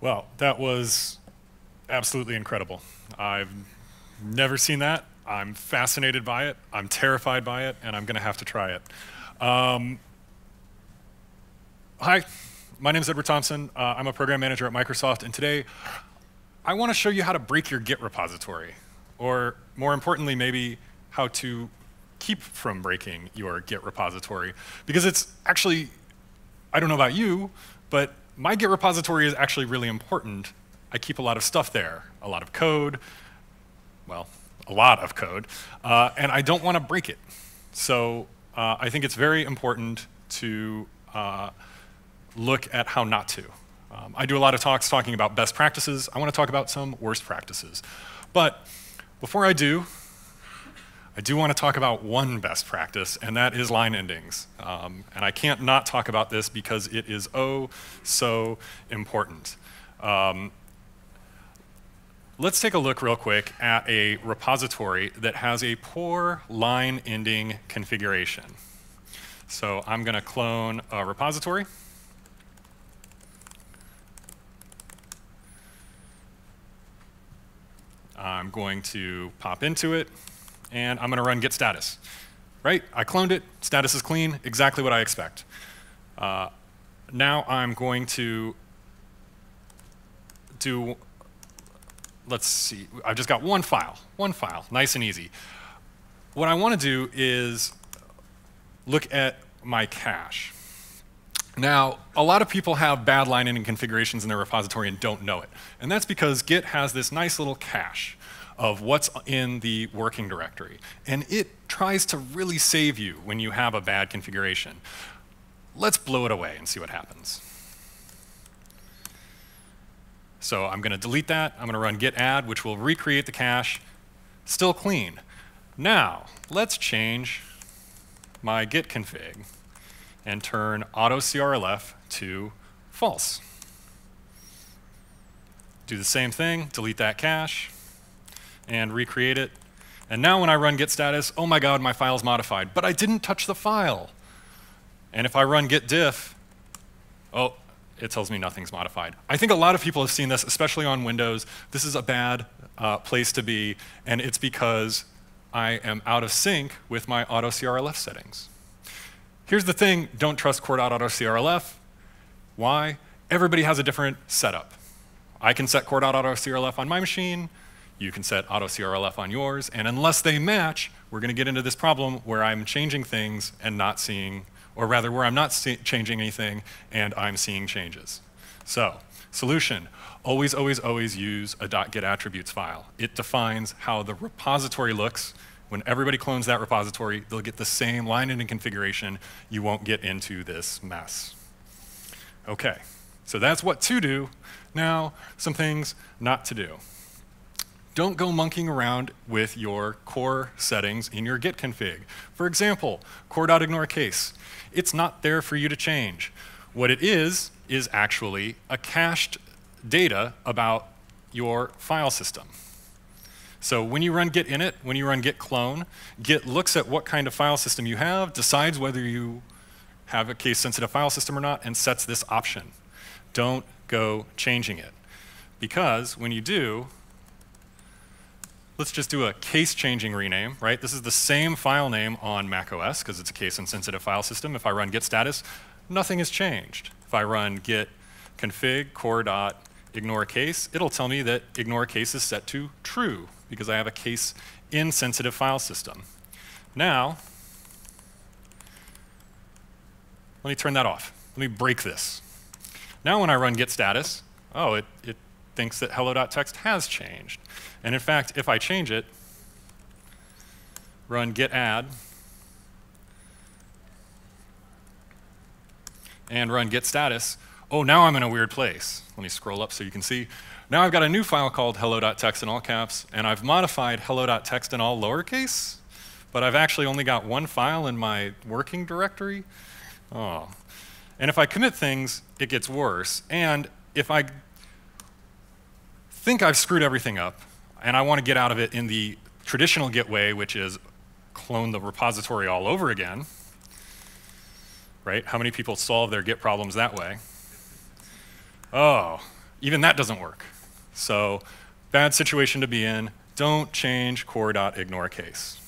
Well, that was absolutely incredible. I've never seen that. I'm fascinated by it. I'm terrified by it, and I'm going to have to try it. Um, hi, my name is Edward Thomson. Uh, I'm a program manager at Microsoft, and today I want to show you how to break your Git repository, or more importantly, maybe how to keep from breaking your Git repository, because it's actually, I don't know about you, but my Git repository is actually really important. I keep a lot of stuff there, a lot of code, well, a lot of code, uh, and I don't want to break it. So uh, I think it's very important to uh, look at how not to. Um, I do a lot of talks talking about best practices. I want to talk about some worst practices. But before I do, I do want to talk about one best practice, and that is line endings. Um, and I can't not talk about this because it is oh so important. Um, let's take a look real quick at a repository that has a poor line ending configuration. So I'm going to clone a repository. I'm going to pop into it, and I'm going to run git status. Right? I cloned it. Status is clean. Exactly what I expect. Uh, now I'm going to do, let's see, I've just got one file, one file, nice and easy. What I want to do is look at my cache. Now, a lot of people have bad line ending configurations in their repository and don't know it. And that's because Git has this nice little cache of what's in the working directory. And it tries to really save you when you have a bad configuration. Let's blow it away and see what happens. So I'm going to delete that. I'm going to run git add, which will recreate the cache. Still clean. Now, let's change my git config and turn auto CRLF to false. Do the same thing, delete that cache, and recreate it. And now when I run git status, oh my god, my file's modified, but I didn't touch the file. And if I run git diff, oh, it tells me nothing's modified. I think a lot of people have seen this, especially on Windows. This is a bad uh, place to be, and it's because I am out of sync with my auto CRLF settings. Here's the thing, don't trust core.autocrlf. Why? Everybody has a different setup. I can set core.autocrlf on my machine, you can set auto CRLF on yours, and unless they match, we're going to get into this problem where I'm changing things and not seeing, or rather where I'm not changing anything and I'm seeing changes. So, solution, always, always, always use a .git attributes file. It defines how the repository looks when everybody clones that repository, they'll get the same line ending configuration. You won't get into this mess. Okay, so that's what to do. Now, some things not to do. Don't go monkeying around with your core settings in your git config. For example, core.ignore case. It's not there for you to change. What it is, is actually a cached data about your file system. So when you run git init, when you run git clone, git looks at what kind of file system you have, decides whether you have a case sensitive file system or not, and sets this option. Don't go changing it. Because when you do, let's just do a case changing rename, right? This is the same file name on macOS because it's a case insensitive file system. If I run git status, nothing has changed. If I run git config core dot ignore case, it'll tell me that ignore case is set to true because I have a case insensitive file system. Now, let me turn that off. Let me break this. Now when I run git status, oh, it, it thinks that hello.txt has changed. And in fact, if I change it, run git add, and run git status, oh, now I'm in a weird place. Let me scroll up so you can see. Now I've got a new file called hello.txt in all caps, and I've modified hello.txt in all lowercase, but I've actually only got one file in my working directory. Oh. And if I commit things, it gets worse. And if I think I've screwed everything up, and I want to get out of it in the traditional Git way, which is clone the repository all over again, right? How many people solve their Git problems that way? Oh, even that doesn't work. So bad situation to be in. Don't change core.ignore case.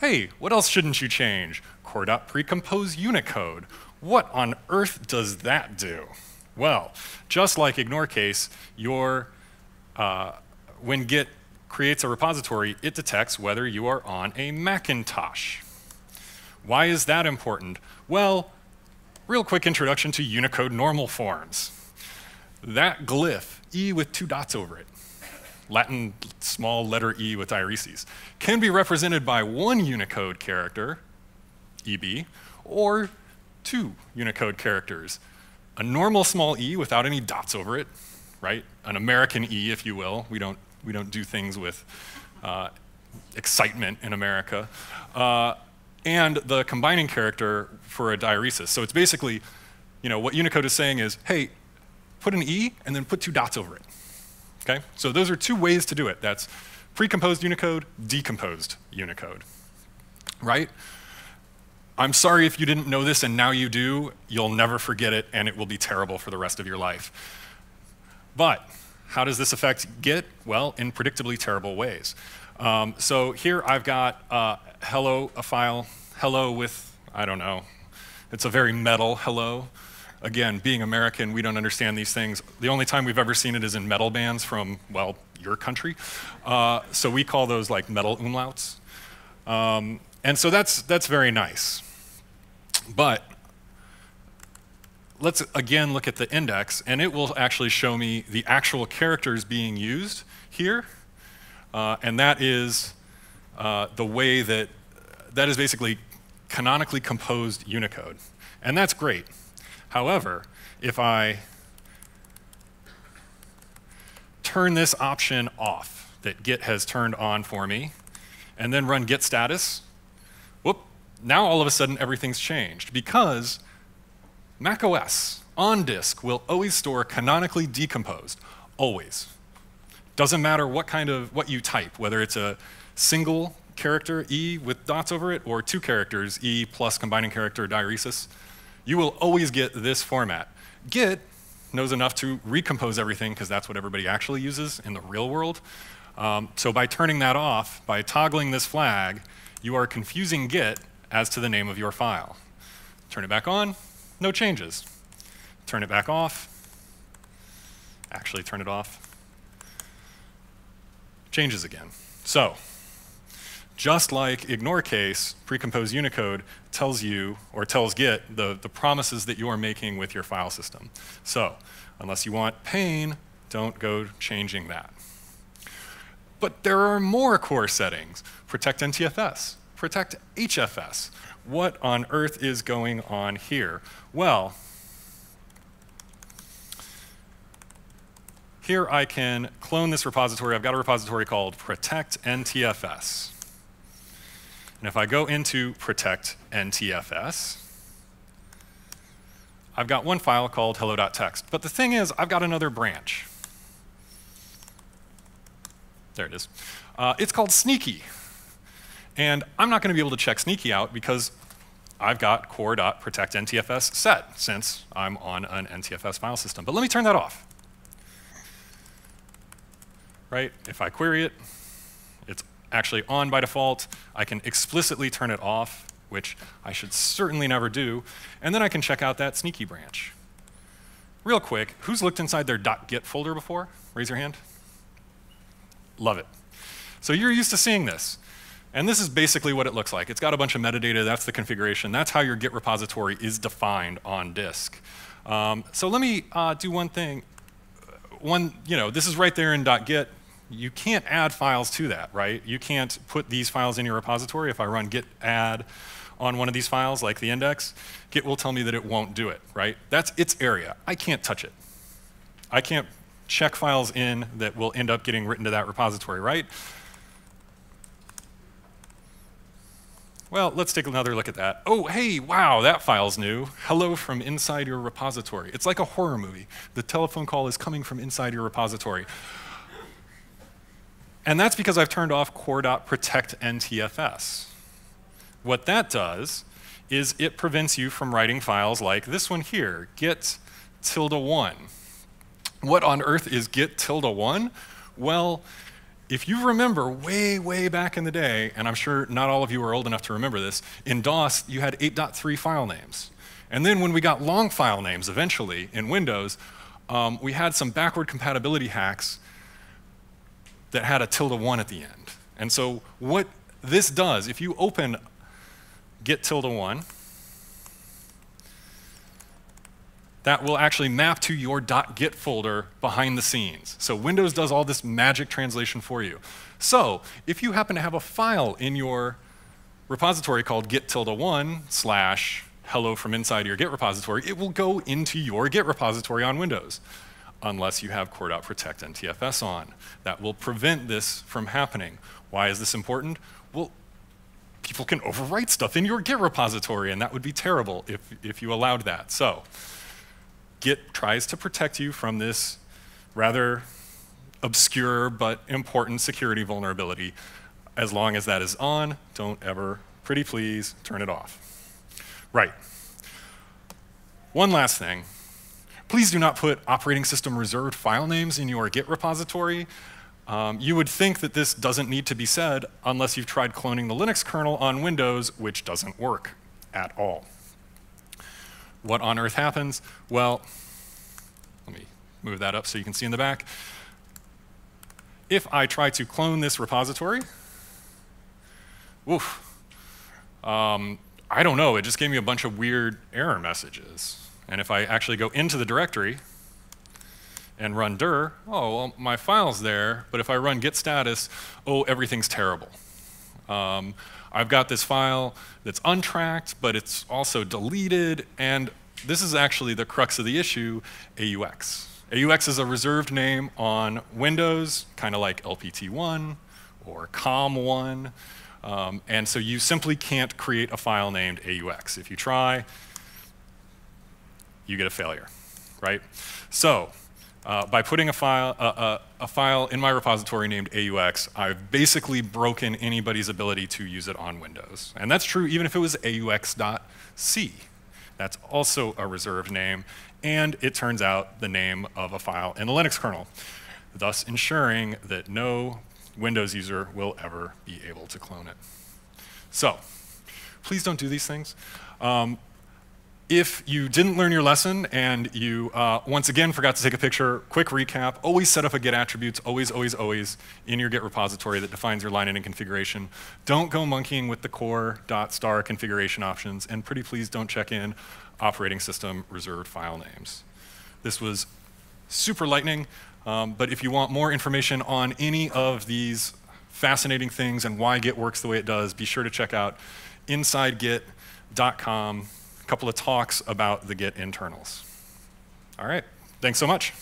Hey, what else shouldn't you change? Core.precompose Unicode. What on earth does that do? Well, just like ignore case, your, uh, when Git creates a repository, it detects whether you are on a Macintosh. Why is that important? Well, real quick introduction to Unicode normal forms. That glyph, E with two dots over it, Latin small letter E with diaereses, can be represented by one Unicode character, EB, or two Unicode characters, a normal small e without any dots over it, right? An American e, if you will. We don't, we don't do things with uh, excitement in America. Uh, and the combining character for a diaeresis. So it's basically, you know, what Unicode is saying is, hey, put an e and then put two dots over it. Okay? So those are two ways to do it. That's precomposed Unicode, decomposed Unicode. Right? I'm sorry if you didn't know this and now you do. You'll never forget it and it will be terrible for the rest of your life. But how does this affect Git? Well, in predictably terrible ways. Um, so here I've got uh, hello, a file, hello with, I don't know, it's a very metal hello. Again, being American, we don't understand these things. The only time we've ever seen it is in metal bands from, well, your country. Uh, so we call those like metal umlauts. Um, and so that's, that's very nice. But let's again look at the index, and it will actually show me the actual characters being used here. Uh, and that is uh, the way that, that is basically canonically composed Unicode. And that's great. However, if I turn this option off that Git has turned on for me, and then run git status, now all of a sudden everything's changed because macOS on disk will always store canonically decomposed, always. Doesn't matter what kind of, what you type, whether it's a single character E with dots over it or two characters E plus combining character diaeresis, you will always get this format. Git knows enough to recompose everything because that's what everybody actually uses in the real world. Um, so by turning that off, by toggling this flag, you are confusing Git as to the name of your file. Turn it back on, no changes. Turn it back off, actually turn it off, changes again. So, just like ignore case, precompose Unicode tells you, or tells Git, the, the promises that you are making with your file system. So, unless you want pain, don't go changing that. But there are more core settings. Protect NTFS, protect HFS. What on earth is going on here? Well, here I can clone this repository. I've got a repository called protect NTFS. And if I go into protect NTFS, I've got one file called hello.txt. But the thing is, I've got another branch. There it is. Uh, it's called sneaky. And I'm not going to be able to check sneaky out because I've got core.protectntfs set since I'm on an NTFS file system. But let me turn that off. Right? If I query it, it's actually on by default. I can explicitly turn it off, which I should certainly never do. And then I can check out that sneaky branch. Real quick, who's looked inside their .git folder before? Raise your hand. Love it. So you're used to seeing this. And this is basically what it looks like. It's got a bunch of metadata, that's the configuration, that's how your Git repository is defined on disk. Um, so let me uh, do one thing. One, you know, this is right there in .git. You can't add files to that, right? You can't put these files in your repository. If I run git add on one of these files, like the index, Git will tell me that it won't do it, right? That's its area. I can't touch it. I can't check files in that will end up getting written to that repository, right? Well, let's take another look at that. Oh, hey, wow, that file's new. Hello from inside your repository. It's like a horror movie. The telephone call is coming from inside your repository. And that's because I've turned off core.protect NTFS. What that does is it prevents you from writing files like this one here, git tilde one. What on earth is git tilde 1? Well, if you remember way, way back in the day, and I'm sure not all of you are old enough to remember this, in DOS you had 8.3 file names. And then when we got long file names eventually in Windows, um, we had some backward compatibility hacks that had a tilde 1 at the end. And so what this does, if you open git tilde 1, that will actually map to your .git folder behind the scenes. So Windows does all this magic translation for you. So if you happen to have a file in your repository called git tilde 1 slash hello from inside your Git repository, it will go into your Git repository on Windows, unless you have core.protect NTFS on. That will prevent this from happening. Why is this important? Well, people can overwrite stuff in your Git repository, and that would be terrible if, if you allowed that. So Git tries to protect you from this rather obscure but important security vulnerability. As long as that is on, don't ever, pretty please, turn it off. Right. One last thing. Please do not put operating system reserved file names in your Git repository. Um, you would think that this doesn't need to be said unless you've tried cloning the Linux kernel on Windows, which doesn't work at all. What on earth happens? Well, let me move that up so you can see in the back. If I try to clone this repository, woof, um, I don't know, it just gave me a bunch of weird error messages. And if I actually go into the directory and run dir, oh, well, my file's there, but if I run git status, oh, everything's terrible. Um, I've got this file that's untracked, but it's also deleted, and this is actually the crux of the issue, AUX. AUX is a reserved name on Windows, kind of like LPT1 or COM1. Um, and so you simply can't create a file named AUX. If you try, you get a failure, right? So uh, by putting a file, uh, a file in my repository named AUX, I've basically broken anybody's ability to use it on Windows. And that's true even if it was AUX.c. That's also a reserved name, and it turns out the name of a file in the Linux kernel, thus ensuring that no Windows user will ever be able to clone it. So please don't do these things. Um, if you didn't learn your lesson and you uh, once again forgot to take a picture, quick recap, always set up a git attributes, always, always, always in your git repository that defines your line ending configuration. Don't go monkeying with the core dot star configuration options, and pretty please don't check in operating system reserved file names. This was super lightning, um, but if you want more information on any of these fascinating things and why Git works the way it does, be sure to check out insidegit.com couple of talks about the Git internals. All right, thanks so much.